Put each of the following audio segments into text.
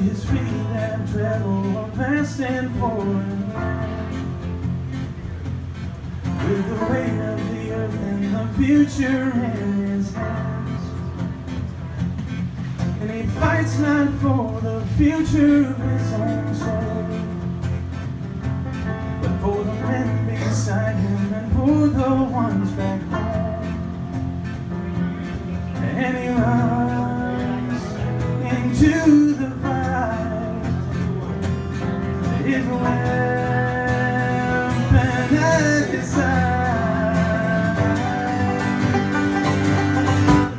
his feet have traveled past and forward. With the weight of the earth and the future in his hands. And he fights not for the future of his own soul, but for the men beside him and for the ones back home. And he runs into His side.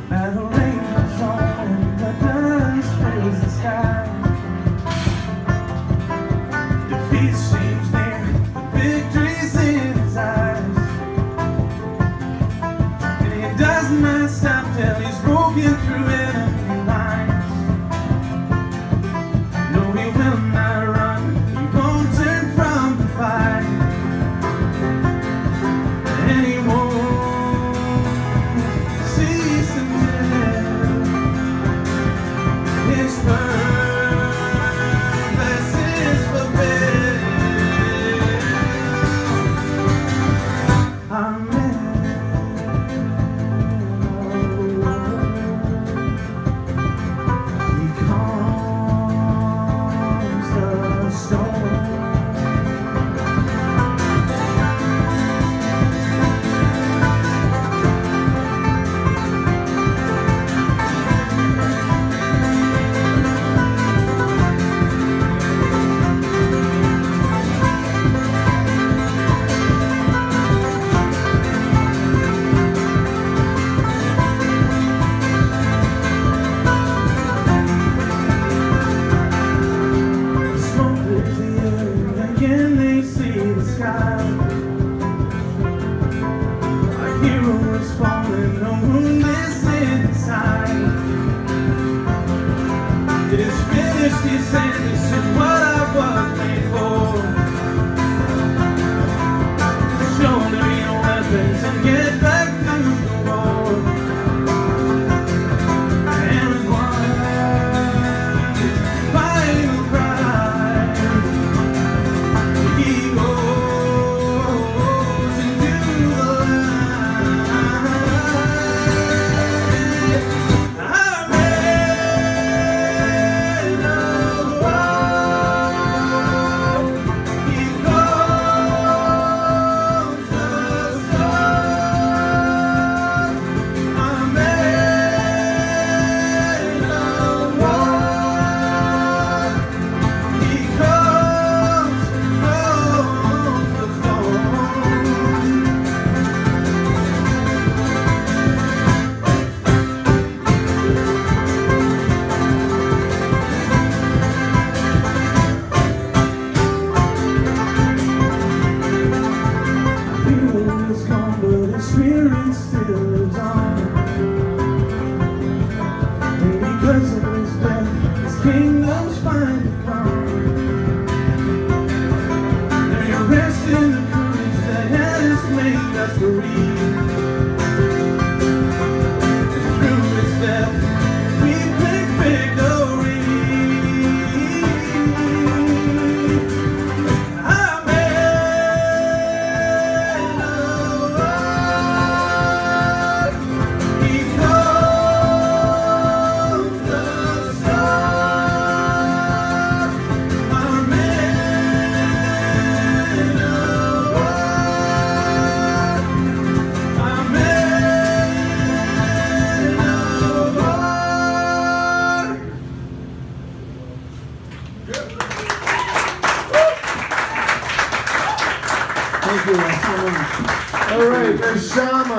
Battle rages on and the dust fills the sky. Defeat seems near, victory's in his eyes. And he does not stop till he's broken through made Thank you. All right, Shama.